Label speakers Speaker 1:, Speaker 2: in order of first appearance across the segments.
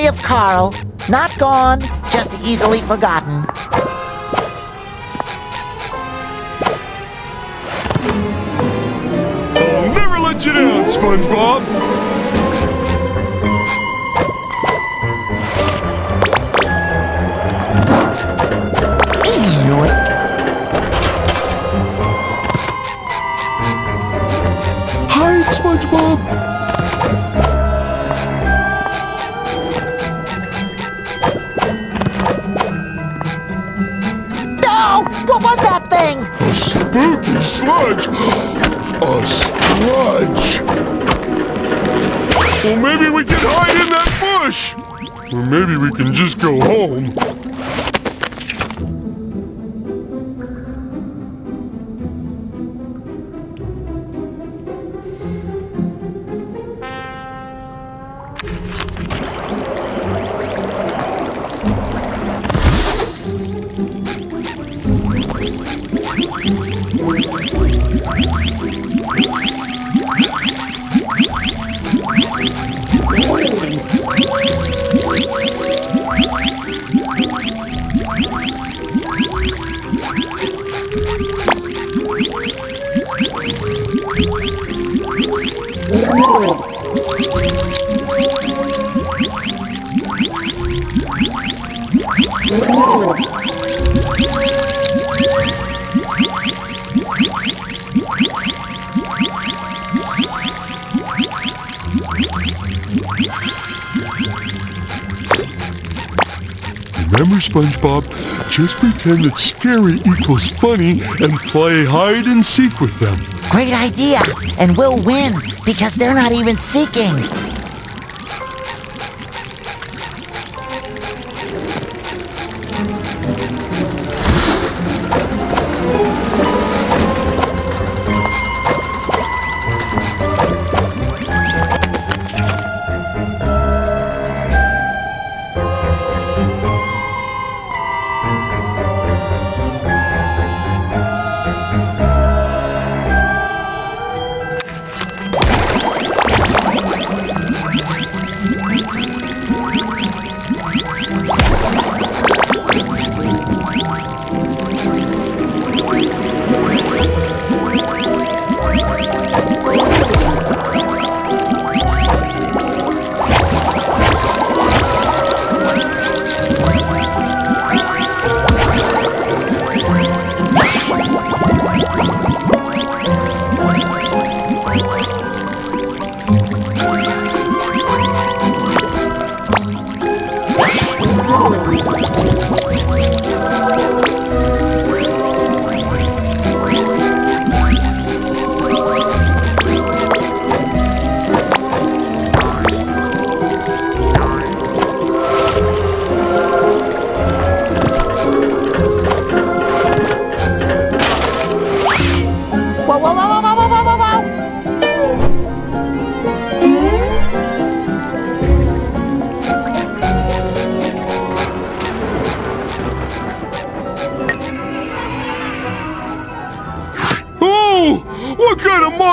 Speaker 1: memory of Carl, not gone, just easily forgotten.
Speaker 2: I'll never let you down, SpongeBob. SpongeBob? Just pretend that scary equals funny and play hide and seek with them.
Speaker 1: Great idea, and we'll win because they're not even seeking.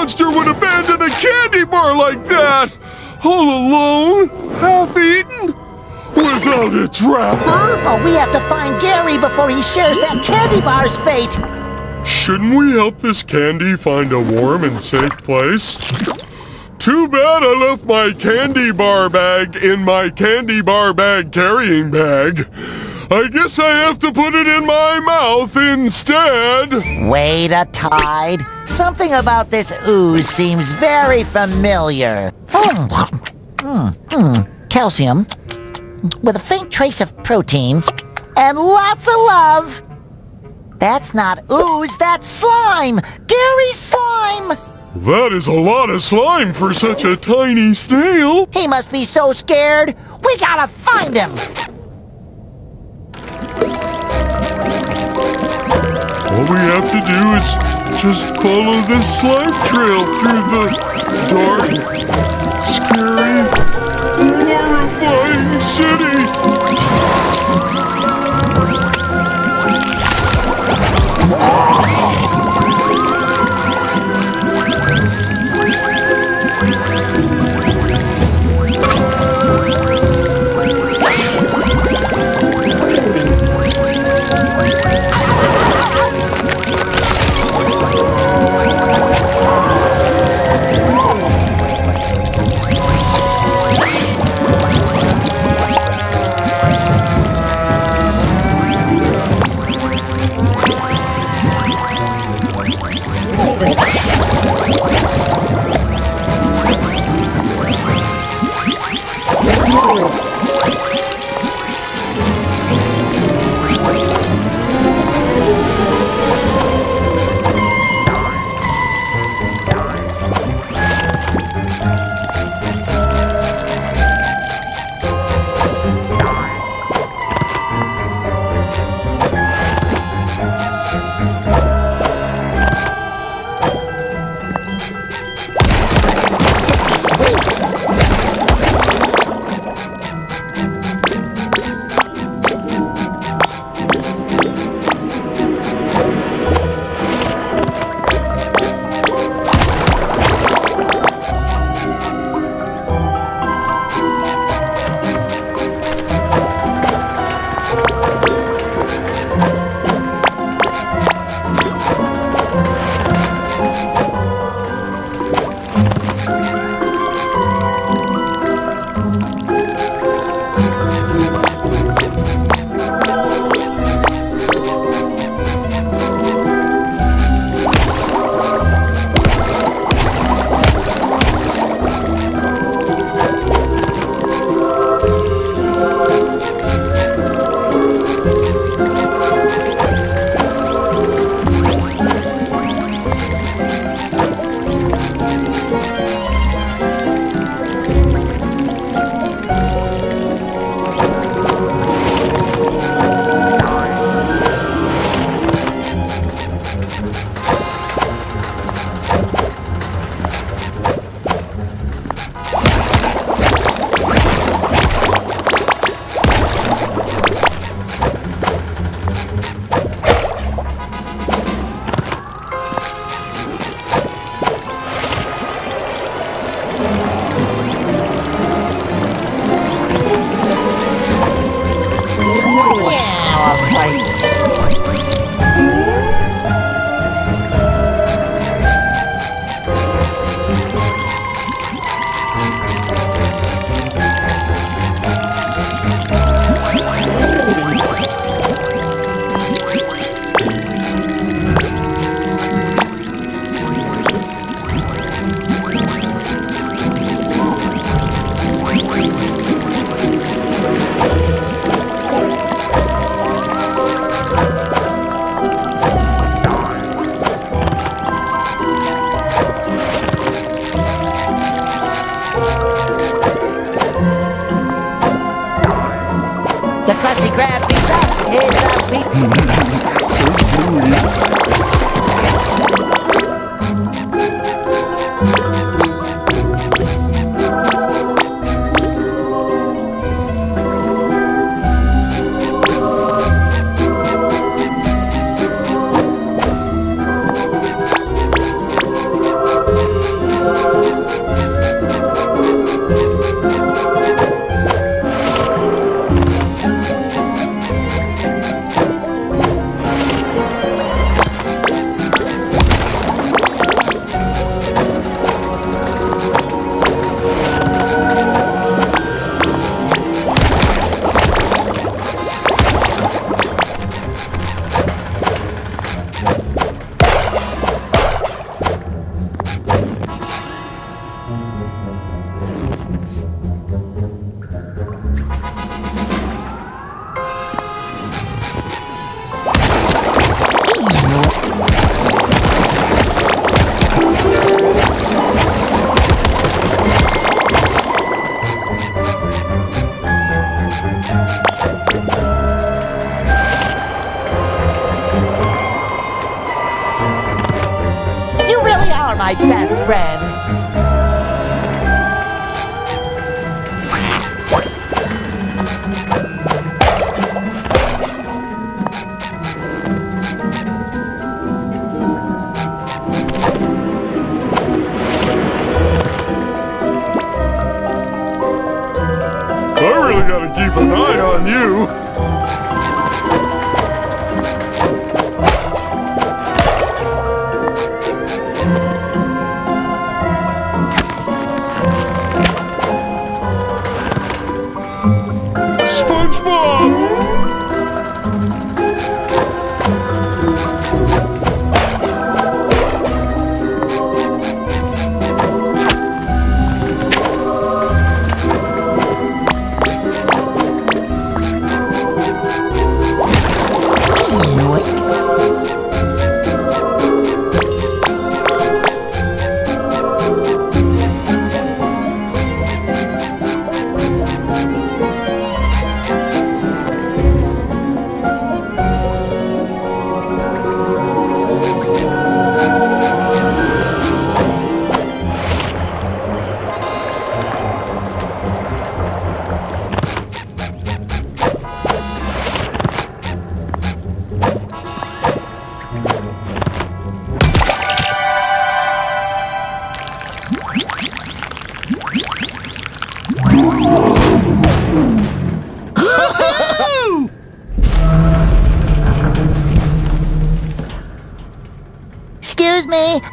Speaker 2: Monster would abandon a candy bar like that? All alone? Half eaten? Without its wrapper?
Speaker 1: Oh, we have to find Gary before he shares that candy bar's fate.
Speaker 2: Shouldn't we help this candy find a warm and safe place? Too bad I left my candy bar bag in my candy bar bag carrying bag. I guess I have to put it in my mouth instead.
Speaker 1: Wait a tide. Something about this ooze seems very familiar. Hmm. Hmm. Calcium. With a faint trace of protein. And lots of love. That's not ooze, that's slime! Gary Slime!
Speaker 2: That is a lot of slime for such a tiny snail.
Speaker 1: He must be so scared. We gotta find him.
Speaker 2: All we have to do is just follow this slime trail through the dark, scary, horrifying city.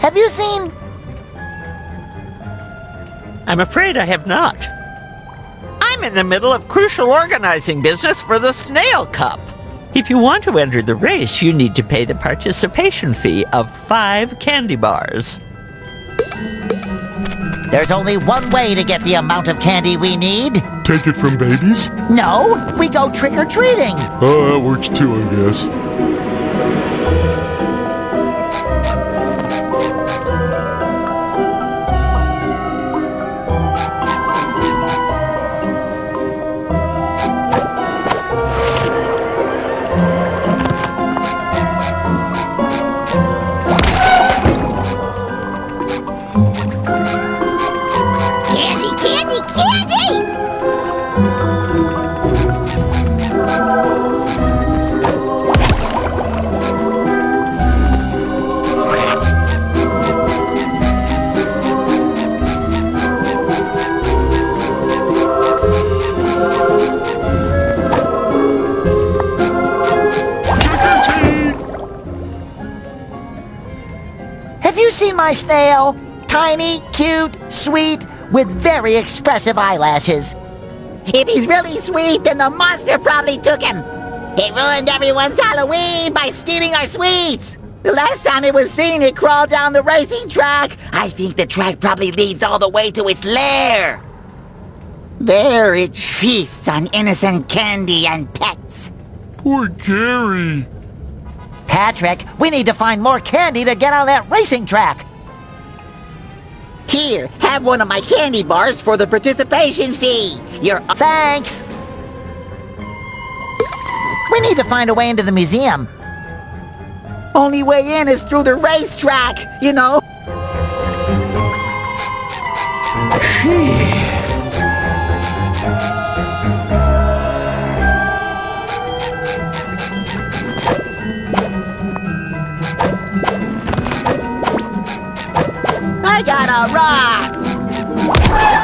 Speaker 1: Have you seen...
Speaker 3: I'm afraid I have not. I'm in the middle of crucial organizing business for the Snail Cup. If you want to enter the race, you need to pay the participation fee of five candy bars.
Speaker 1: There's only one way to get the amount of candy we need.
Speaker 2: Take it from babies?
Speaker 1: No, we go trick-or-treating.
Speaker 2: Uh, oh, that works too, I guess.
Speaker 1: Have you seen my snail? Tiny, cute, sweet, with very expressive eyelashes.
Speaker 4: If he's really sweet, then the monster probably took him. He ruined everyone's Halloween by stealing our sweets. The last time it was seen, it crawled down the racing track. I think the track probably leads all the way to its lair. There it feasts on innocent candy and pets.
Speaker 2: Poor Gary.
Speaker 1: Patrick, we need to find more candy to get on that racing track.
Speaker 4: Here, have one of my candy bars for the participation fee. You're
Speaker 1: Thanks. We need to find a way into the museum.
Speaker 4: only way in is through the racetrack, you know. I got a rock.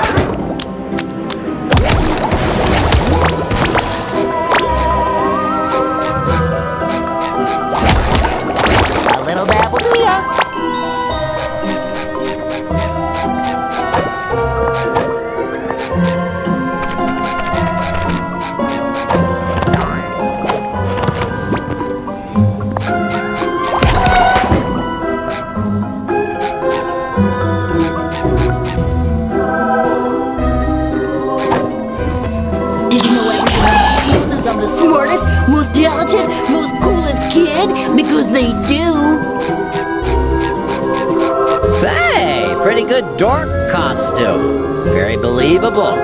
Speaker 5: Most talented, most coolest kid? Because they do.
Speaker 3: Say, pretty good dork costume. Very believable.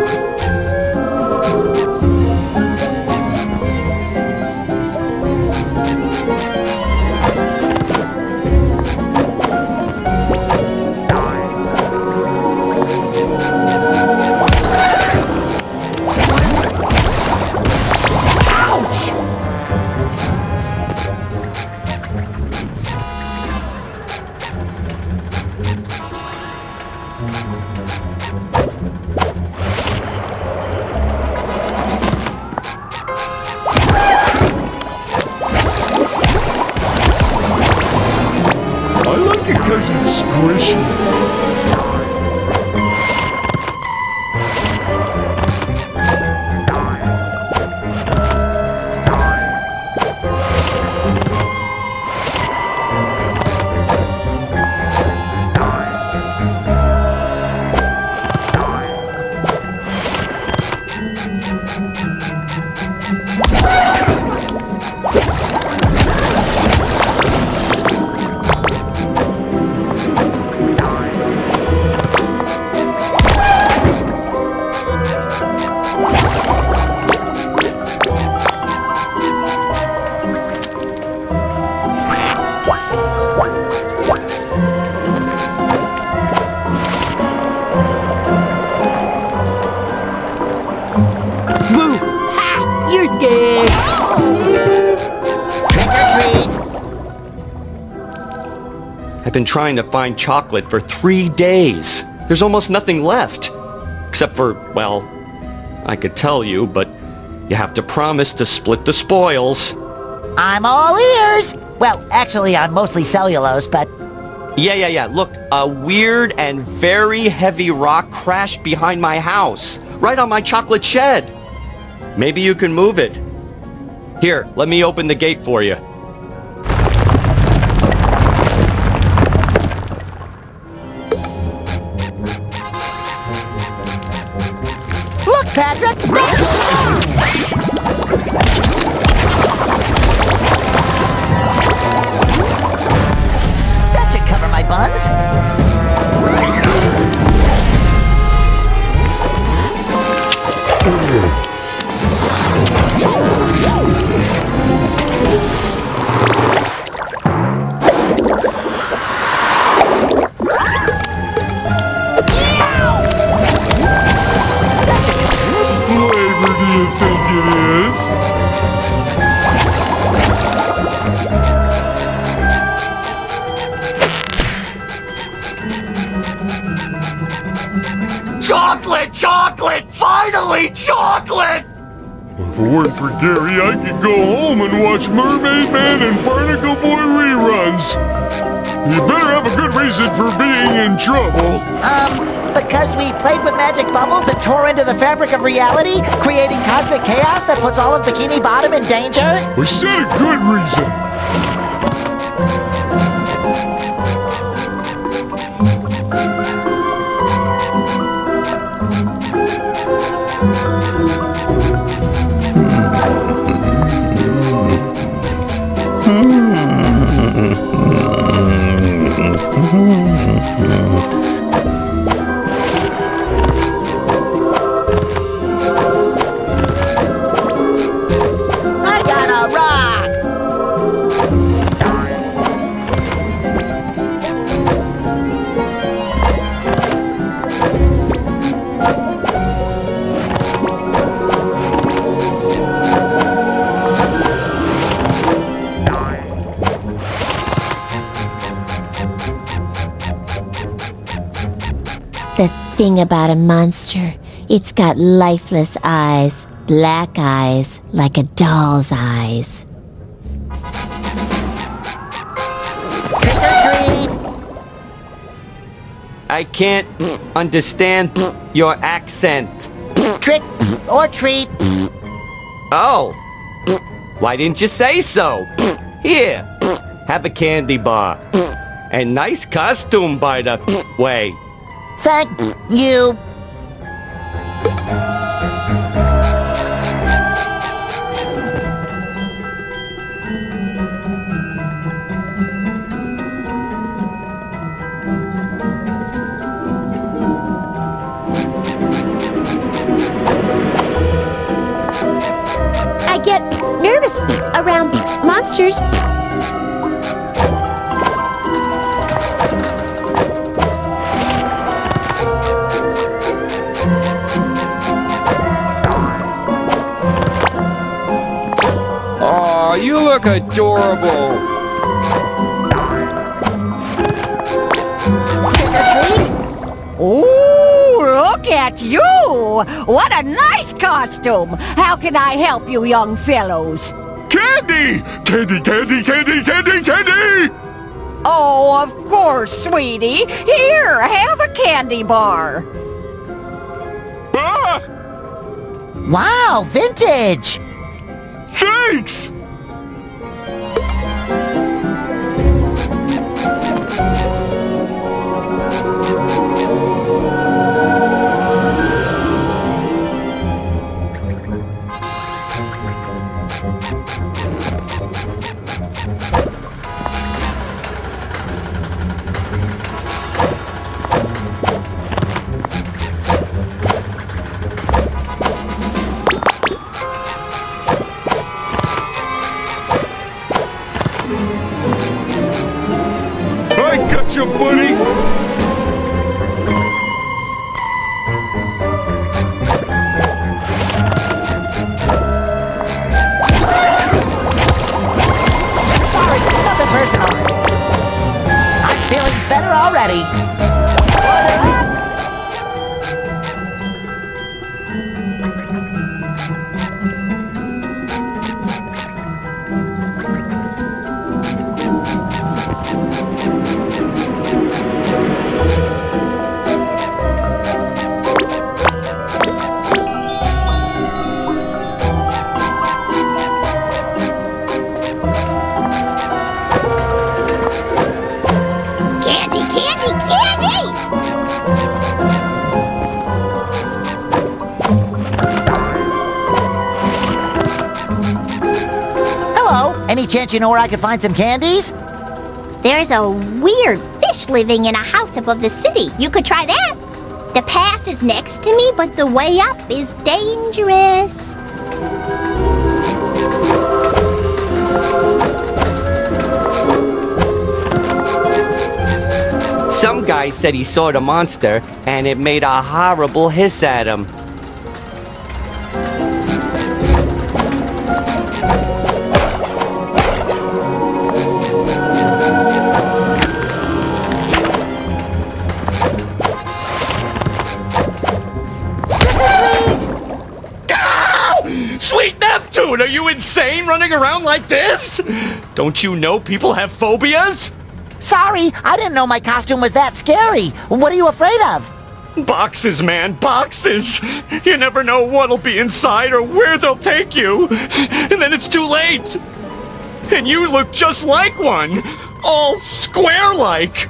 Speaker 6: Been trying to find chocolate for three days. There's almost nothing left. Except for, well, I could tell you, but you have to promise to split the spoils.
Speaker 1: I'm all ears. Well, actually, I'm mostly cellulose, but
Speaker 6: Yeah, yeah, yeah. Look, a weird and very heavy rock crashed behind my house, right on my chocolate shed. Maybe you can move it. Here, let me open the gate for you.
Speaker 2: Weren't for Gary, I could go home and watch Mermaid Man and Barnacle Boy reruns. You better have a good reason for being in trouble.
Speaker 1: Um, because we played with magic bubbles and tore into the fabric of reality, creating cosmic chaos that puts all of Bikini Bottom in danger?
Speaker 2: We said a good reason.
Speaker 7: Thing about a monster, it's got lifeless eyes, black eyes, like a doll's eyes.
Speaker 1: Trick or treat!
Speaker 6: I can't understand your accent.
Speaker 1: Trick or treat!
Speaker 6: Oh, why didn't you say so? Here, have a candy bar. And nice costume, by the way.
Speaker 1: Thank you.
Speaker 7: I get nervous around monsters.
Speaker 8: Look adorable.
Speaker 1: Trick!
Speaker 9: Ooh, look at you! What a nice costume! How can I help you, young fellows?
Speaker 2: Candy! Candy, candy, candy, candy, candy!
Speaker 9: Oh, of course, sweetie. Here, have a candy bar.
Speaker 2: Ah!
Speaker 1: Wow, vintage!
Speaker 2: Thanks! You
Speaker 1: know where I could find some candies?
Speaker 7: There's a weird fish living in a house above the city. You could try that. The pass is next to me, but the way up is dangerous.
Speaker 6: Some guy said he saw the monster, and it made a horrible hiss at him. Insane running around like this? Don't you know people have phobias?
Speaker 1: Sorry, I didn't know my costume was that scary. What are you afraid of?
Speaker 6: Boxes, man, boxes! You never know what'll be inside or where they'll take you! And then it's too late! And you look just like one! All square-like!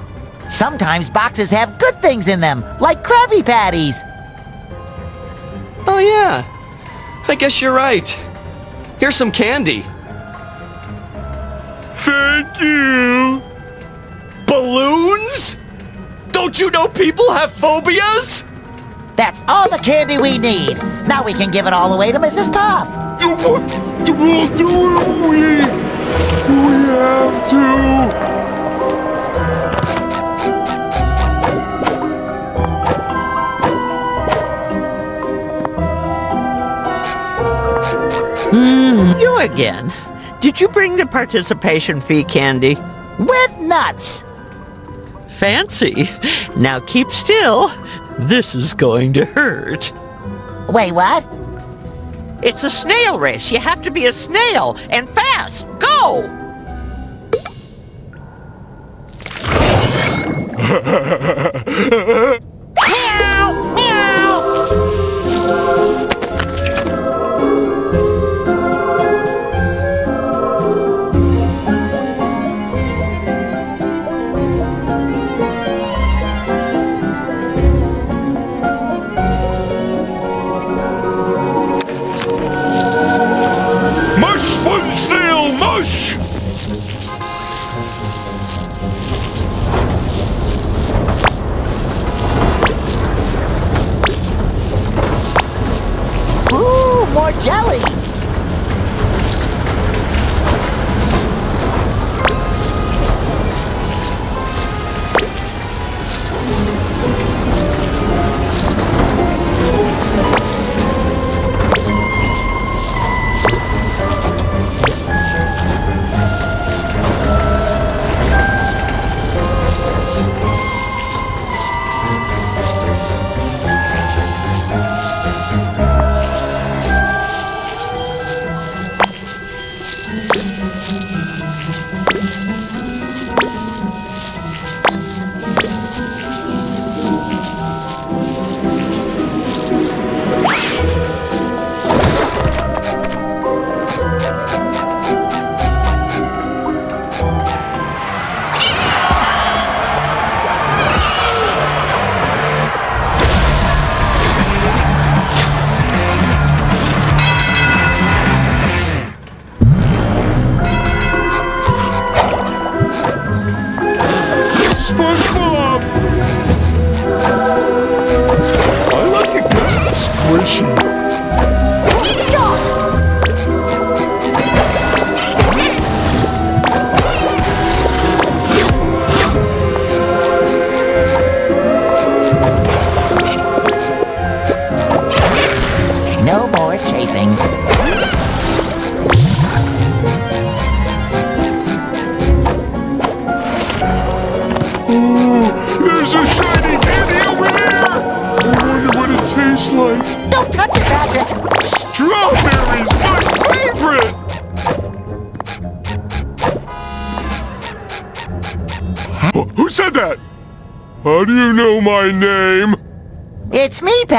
Speaker 1: Sometimes boxes have good things in them, like Krabby Patties.
Speaker 6: Oh yeah, I guess you're right. Here's some candy.
Speaker 2: Thank you!
Speaker 6: Balloons? Don't you know people have phobias?
Speaker 1: That's all the candy we need. Now we can give it all away to Mrs. Puff.
Speaker 2: We'll do it! We... We have to!
Speaker 3: You again. Did you bring the participation fee candy?
Speaker 1: With nuts.
Speaker 3: Fancy. Now keep still. This is going to hurt.
Speaker 1: Wait, what?
Speaker 3: It's a snail race. You have to be a snail and fast. Go!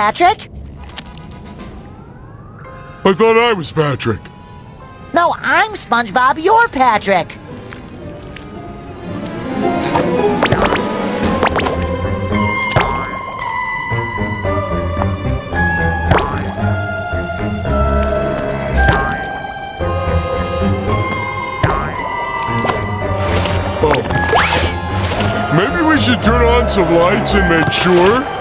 Speaker 1: Patrick!
Speaker 2: I thought I was Patrick.
Speaker 1: No, I'm SpongeBob, you're Patrick!
Speaker 2: Oh. Maybe we should turn on some lights and make sure.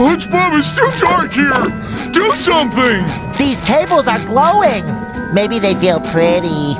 Speaker 2: SpongeBob, it's too dark here! Do something!
Speaker 1: These cables are glowing! Maybe they feel pretty.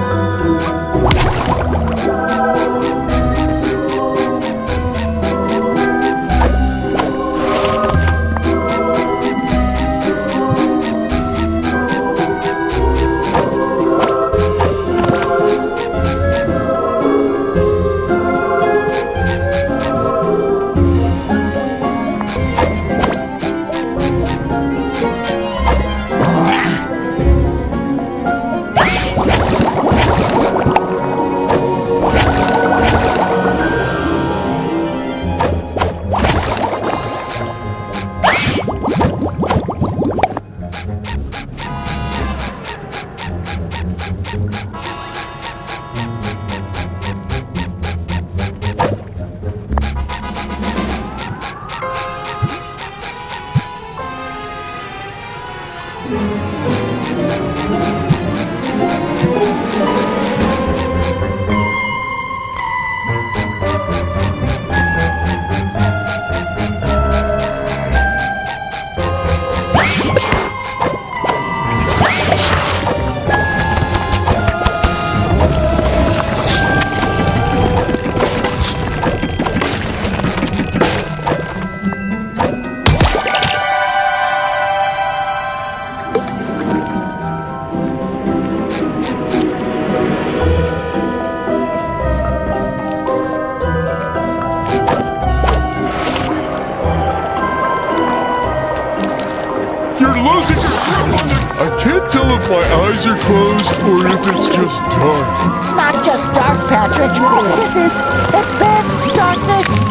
Speaker 2: You're eyes are closed or if it's just dark.
Speaker 1: Not just dark, Patrick. This is advanced darkness.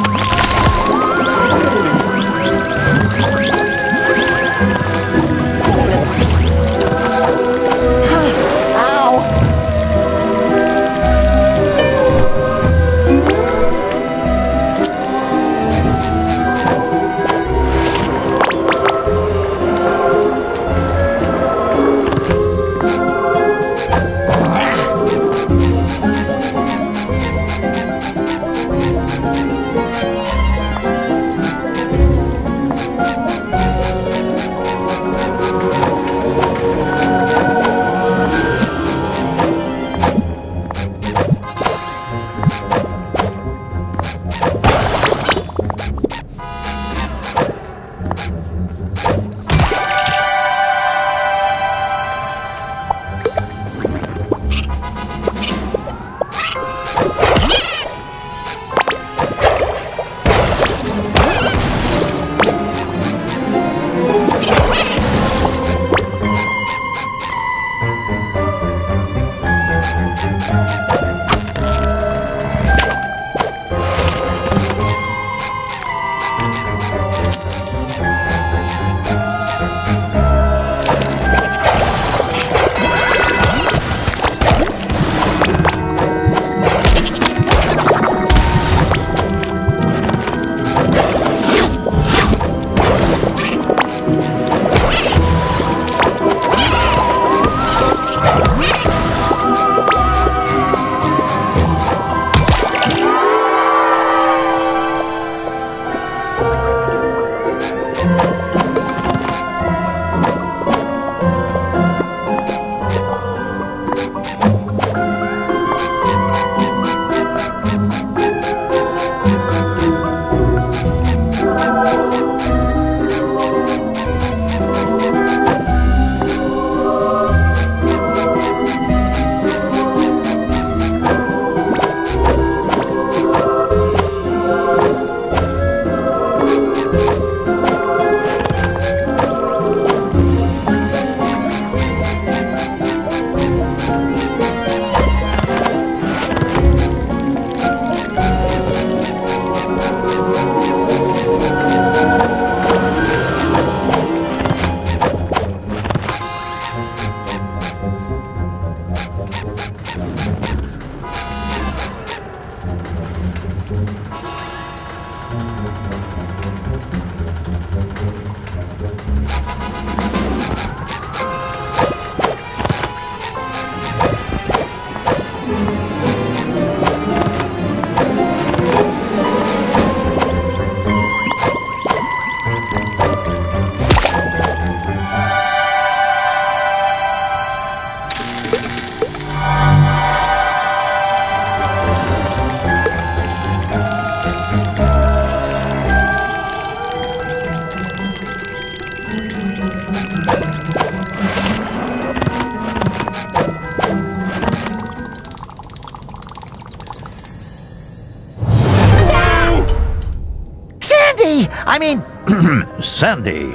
Speaker 1: I mean,
Speaker 10: Sandy.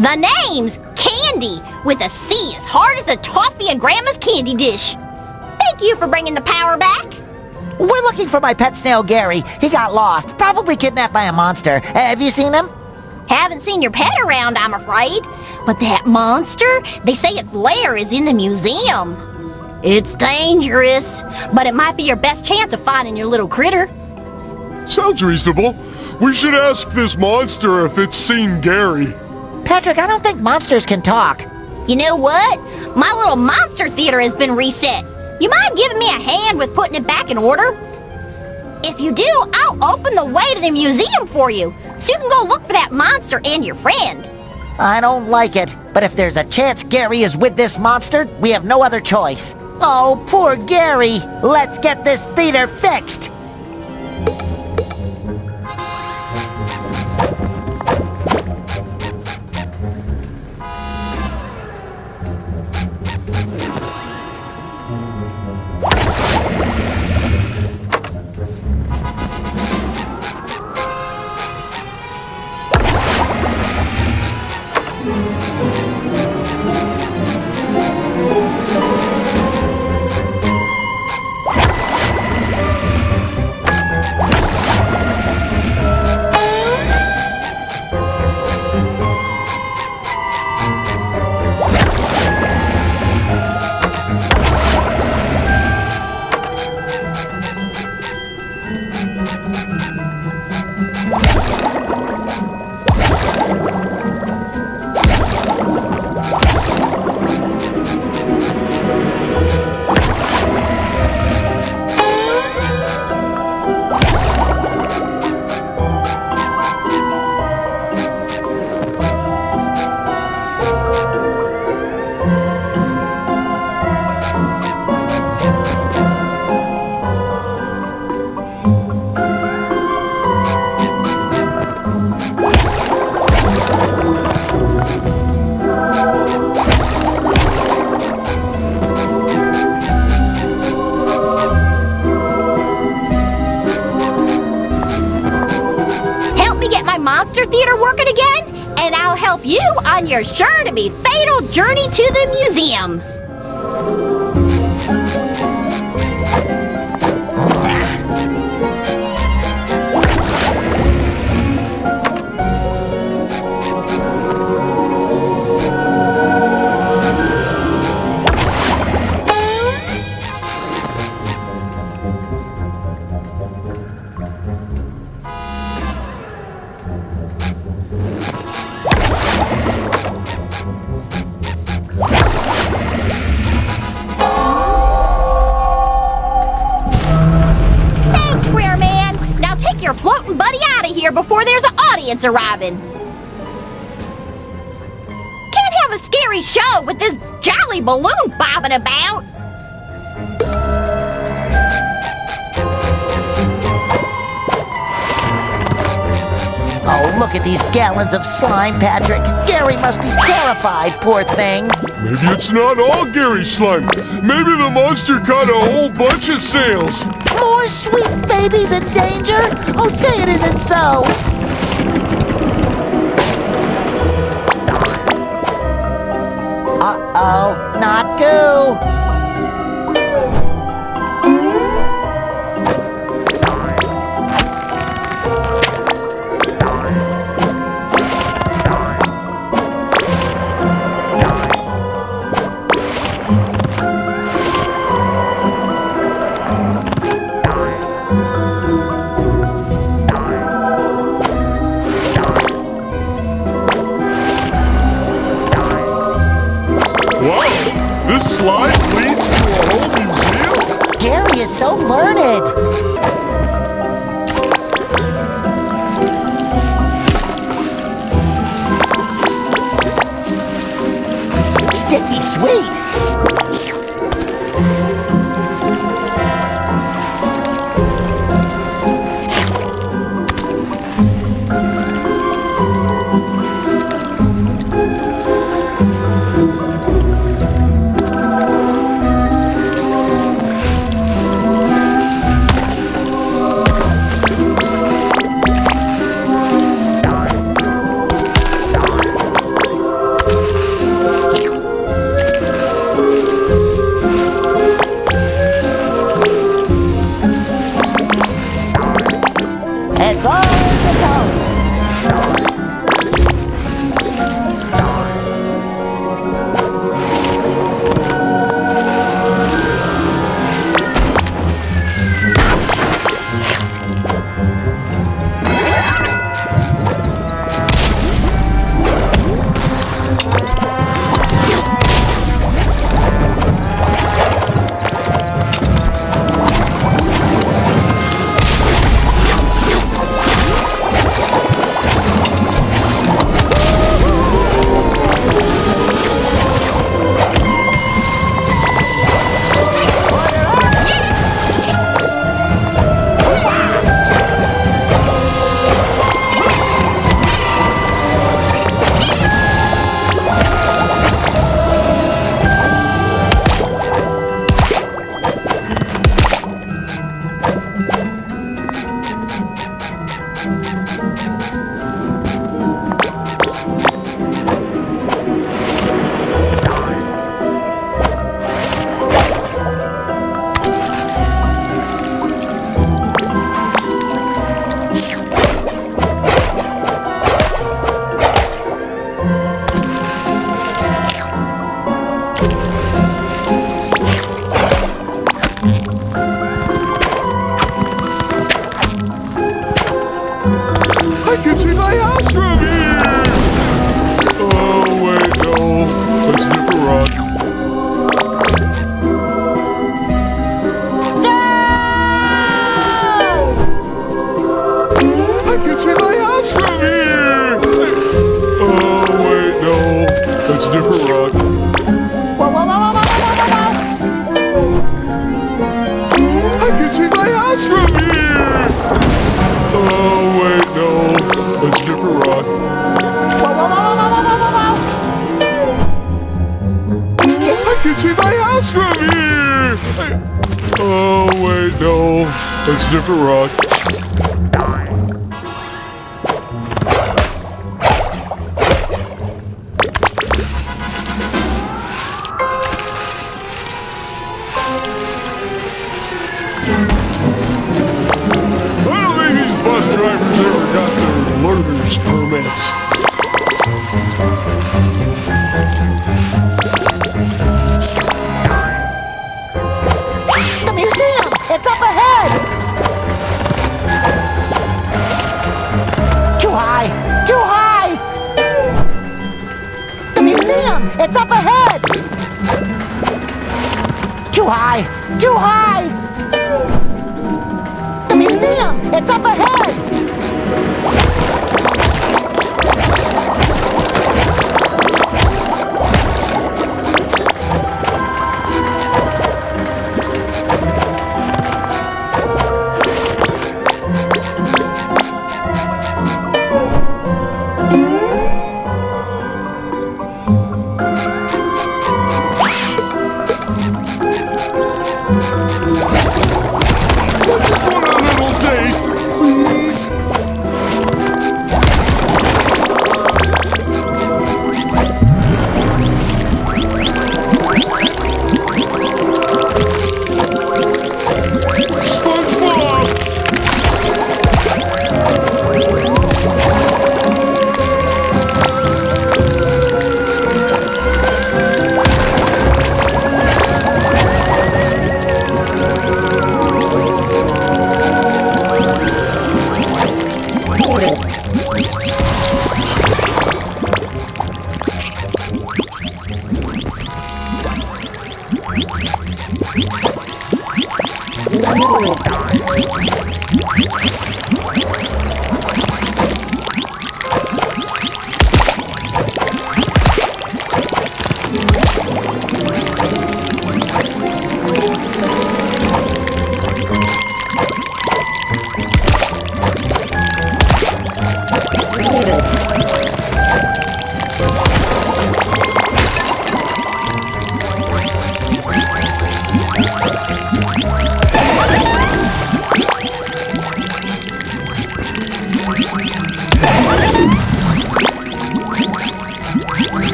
Speaker 7: The name's Candy, with a C as hard as the toffee in Grandma's candy dish. Thank you for bringing the power back.
Speaker 1: we're looking for my pet snail Gary. He got lost, probably kidnapped by a monster. Have you seen him?
Speaker 7: Haven't seen your pet around, I'm afraid. But that monster, they say its lair is in the museum. It's dangerous, but it might be your best chance of finding your little critter.
Speaker 2: Sounds reasonable. We should ask this monster if it's seen Gary.
Speaker 1: Patrick, I don't think monsters can talk.
Speaker 7: You know what? My little monster theater has been reset. You mind giving me a hand with putting it back in order? If you do, I'll open the way to the museum for you, so you can go look for that monster and your friend.
Speaker 1: I don't like it, but if there's a chance Gary is with this monster, we have no other choice. Oh, poor Gary! Let's get this theater fixed!
Speaker 7: Sure to be fatal journey to the museum. An audience arriving. Can't have a scary show with this jolly balloon bobbing about.
Speaker 1: Oh, look at these gallons of slime, Patrick. Gary must be terrified, poor thing.
Speaker 2: Maybe it's not all Gary slime. Maybe the monster caught a whole bunch of snails.
Speaker 1: More sweet babies in danger? Oh, say it isn't so.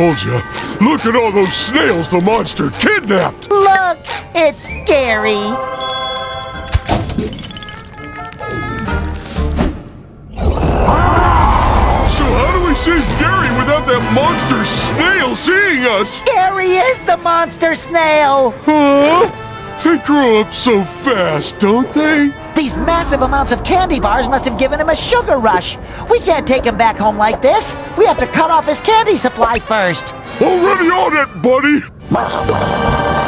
Speaker 2: Told you. Look at all those snails the monster kidnapped.
Speaker 1: Look, it's Gary.
Speaker 2: So how do we save Gary without that monster snail seeing us?
Speaker 1: Gary is the monster snail.
Speaker 2: Huh? They grow up so fast, don't they?
Speaker 1: These massive amounts of candy bars must have given him a sugar rush. We can't take him back home like this. We have to cut off his candy supply first.
Speaker 2: Already on it, buddy!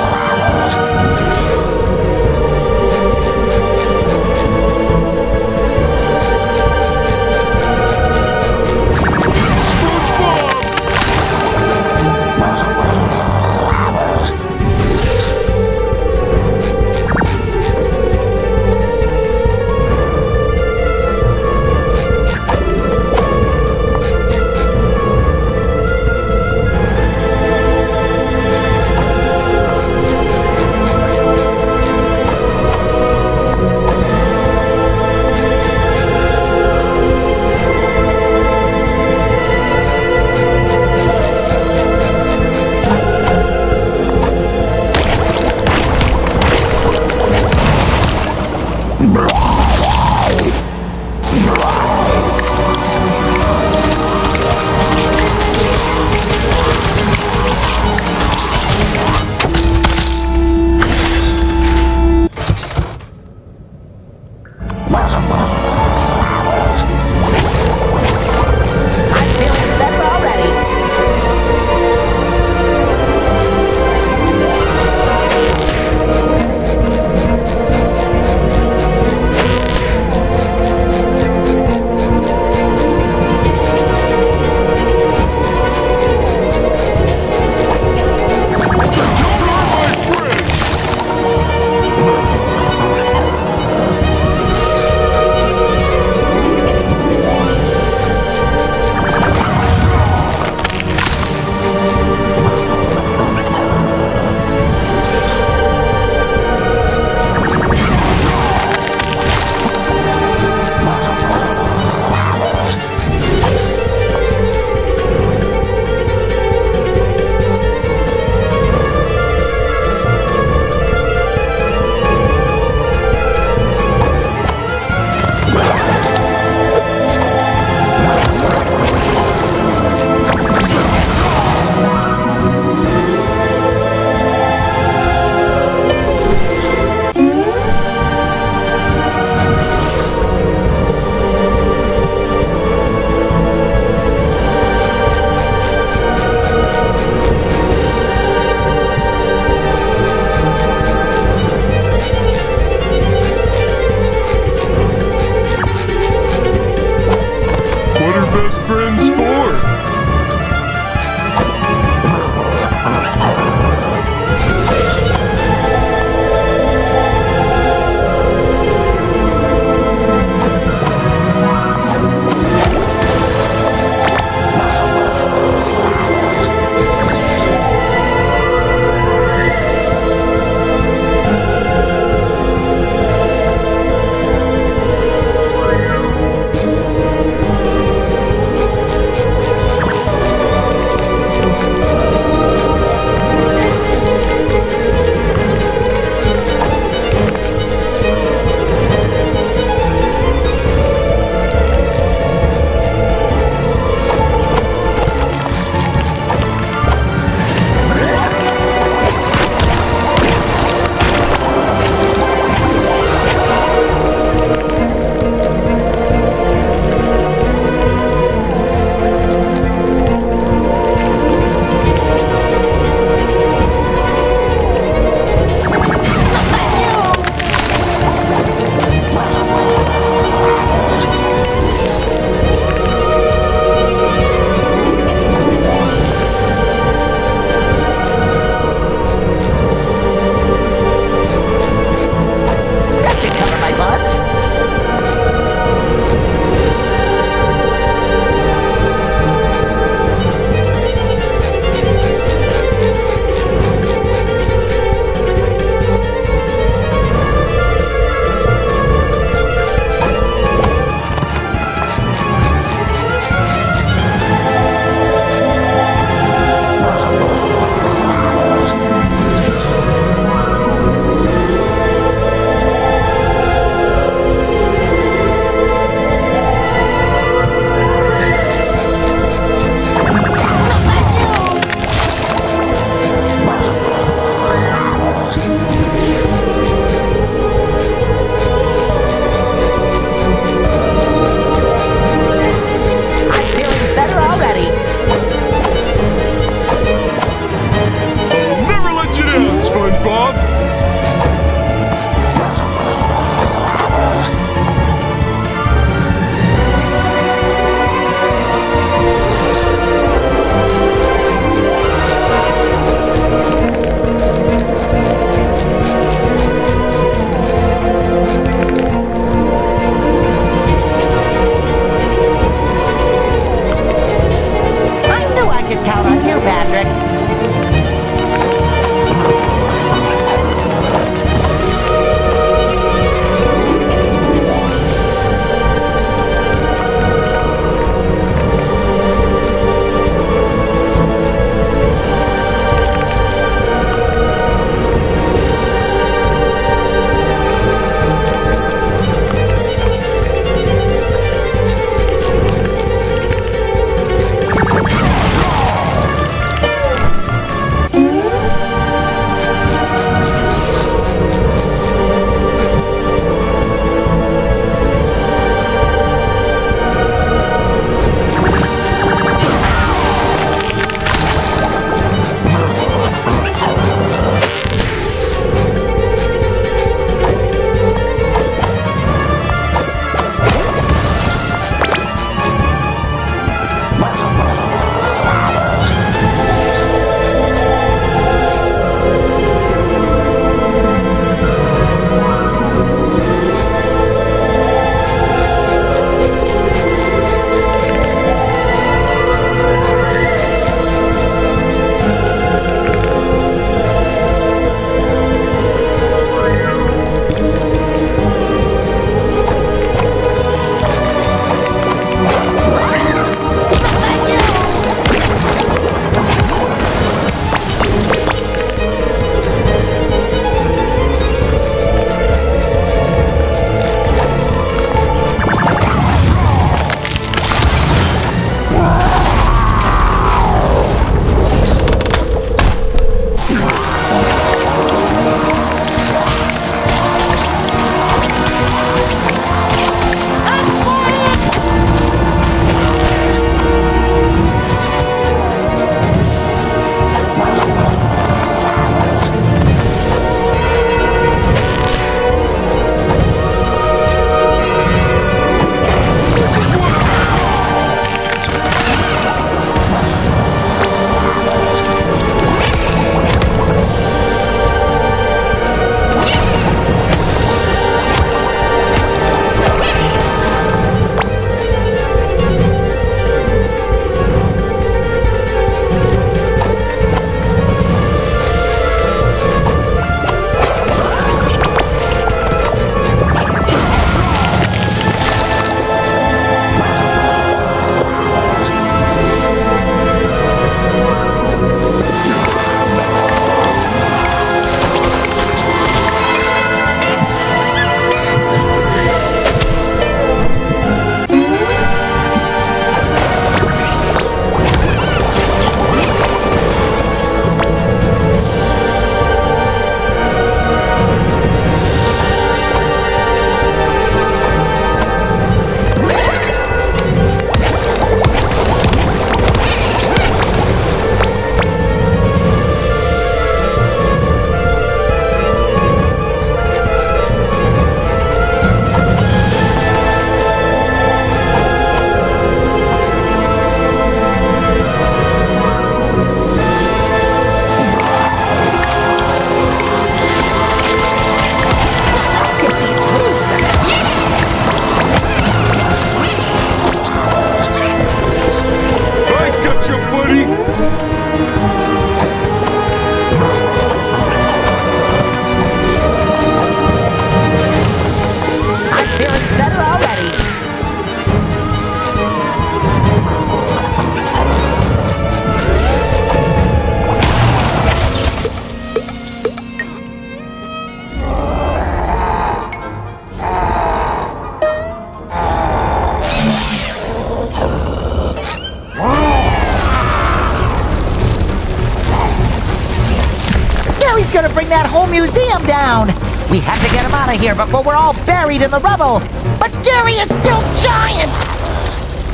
Speaker 1: Out of here before we're all buried in the rubble! But Gary is still giant!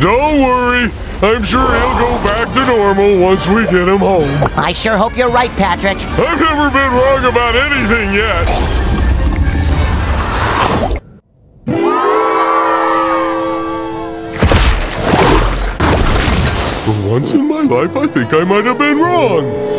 Speaker 2: Don't worry. I'm sure he'll go back to normal once we get him home.
Speaker 1: I sure hope you're right, Patrick.
Speaker 2: I've never been wrong about anything yet. For once in my life, I think I might have been wrong.